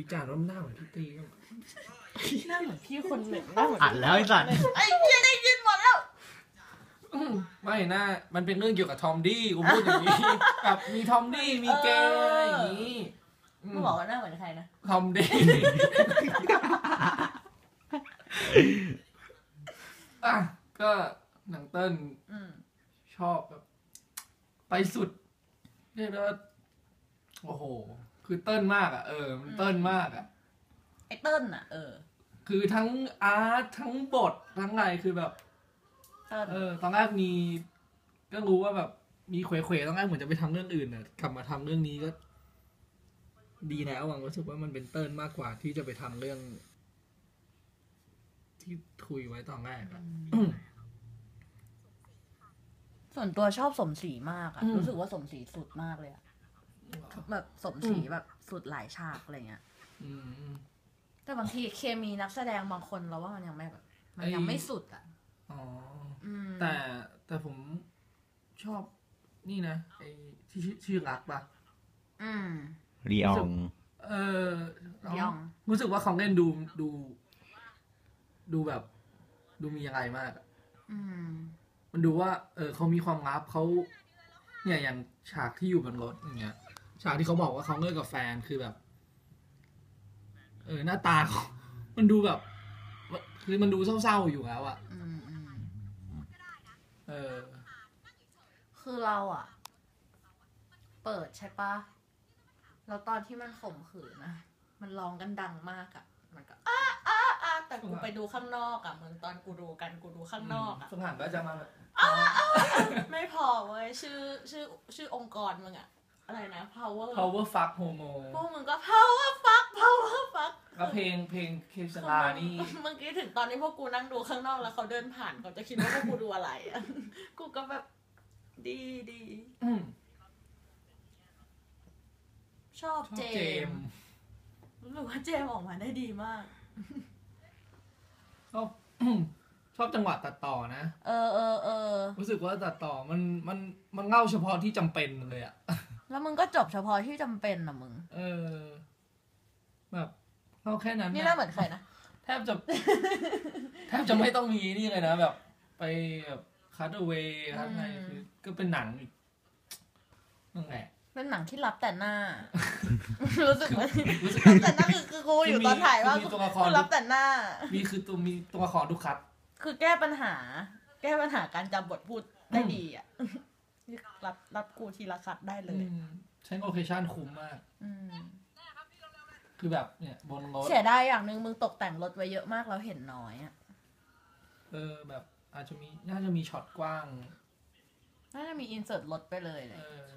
วิจารณ์ว่าหน้าเหมือนพี่ตีก็หน้าเหมือนพี่คนหนึ่งหน้าเหมือนอัดแล้วไอ้สัตว์ไอ้เหี้ยได้ยินหมดแล้วอืมไม่หน้ามันเป็นเรื่องเกี่ยวกับทอมดี้กูพูดอย่างนี้แบบมีทอมดี้มีเกย์อะไรอย่างนี้อืมึมงบอกว่าหน้าเหมือนใครนะทอมดี้อะก็หนังเติ้ลอืมชอบแบบไปสุดเรียกได้ว่าโอ้โห คือเติ้ลมากอะเออมันเติ้ลมากอะไอ้เติ้ลน่ะ เออ คือทั้งอาร์ตทั้งบททั้งอะไรคือแบบเติ้ลเออ ตอนแรกมี ก็รู้ว่าแบบมีเขวๆตอนแรกเหมือนจะไปทำเรื่องอื่นน่ะกลับมาทำเรื่องนี้ก็ ดีแล้วหวังรู้สึกว่ามันเป็นเติ้ลมากกว่าที่จะไปทำเรื่อง ที่คุยไว้ตอนแรกอะส่วนตัวชอบสมศรีมากอะอืมรู้สึกว่าสมศรีสุดมากเลยอะ แบบสมศรีแบบสุดหลายฉากอะไรเงี้ยอืมแต่บางทีเคมีนักแสดงบางคนเราว่ามันยังไม่แบบมันไอ้ยังไม่สุดอะอ๋ออืมแต่แต่ผมชอบนี่นะไอ้ที่ชื่อชื่อรักปะอืมรีอองเออลีอองรู้สึกว่าเขาเล่นดูดู ดูแบบ ดูมีอะไรมากอะอืมมันดูว่า เออเขามีความลับเขาเนี่ยอย่างฉากที่อยู่บนรถอย่างเงี้ย ฉากที่เขาบอกว่าเขาเลิกกับแฟนคือแบบ เออหน้าตาเขามันดูแบบ คือมันดูเศร้าๆอยู่แล้วอะอืมอืมเออ คือเราอะเปิดใช่ปะแล้วตอนที่มันข่มขืนนะมันร้องกันดังมากอะมันก็อ้าอ้าอ้าแต่กูไปดูข้างนอกอะเหมือนตอนกูดูกันกูดูข้างนอกอะสถานก็จะมาแบบ ไม่พอเว้ยชื่อชื่อชื่อองค์กรมึงอะ อะไรนะ power power fuck homo พวกมึงก็ power fuck power fuck แล้วเพลงเพลงเคชลานี่เมื่อกี้ถึงตอนนี้พวกกูนั่งดูข้างนอกแล้วเขาเดินผ่านเขาจะคิดว่าพวกกูดูอะไรอะกูก็แบบดีดีอืมชอบชอบเจเจมมส์ส์รู้สึกว่าเจมส์ออกมาได้ดีมากชอบชอบจังหวะตัดต่อนะ เออเออเออรู้สึกว่าตัดต่อมันมันมันเล่าเฉพาะที่จำเป็นเลยอะ แล้วมึงก็จบเฉพาะที่จำเป็นนะมึง เออ แบบเล่าแค่นั้นนี่นะน่าเหมือนใครนะแทบจะแทบจะไม่ต้องมีนี่เลยนะแบบ ไปแบบ cutaway cut อะไรอืมคือก็เป็นหนังอีกนั่นแหละเป็นหนังที่รับแต่หน้า รู้สึกว่ารู้สึกรับแต่หน้าคือคือกูอยู่ตอนถ่ายว่าคือมีตัวละครคือรับแต่หน้า มีคือตัวมีตัวละครทุก cut คือแก้ปัญหา แก้ปัญหาการจำบทพูดได้ดีอะ รับรับกูทีละ cut ได้เลยอืมใช้ location คุ้มมาก อืมคือแบบเนี่ยบนรถเสียดายอย่างหนึ่งมึงตกแต่งรถไว้เยอะมากแล้วเห็นน้อยอะเออแบบอาจจะมีน่าจะมีช็อตกว้าง น่าจะมีอินเสิร์ตรถไปเลยเลเอยอ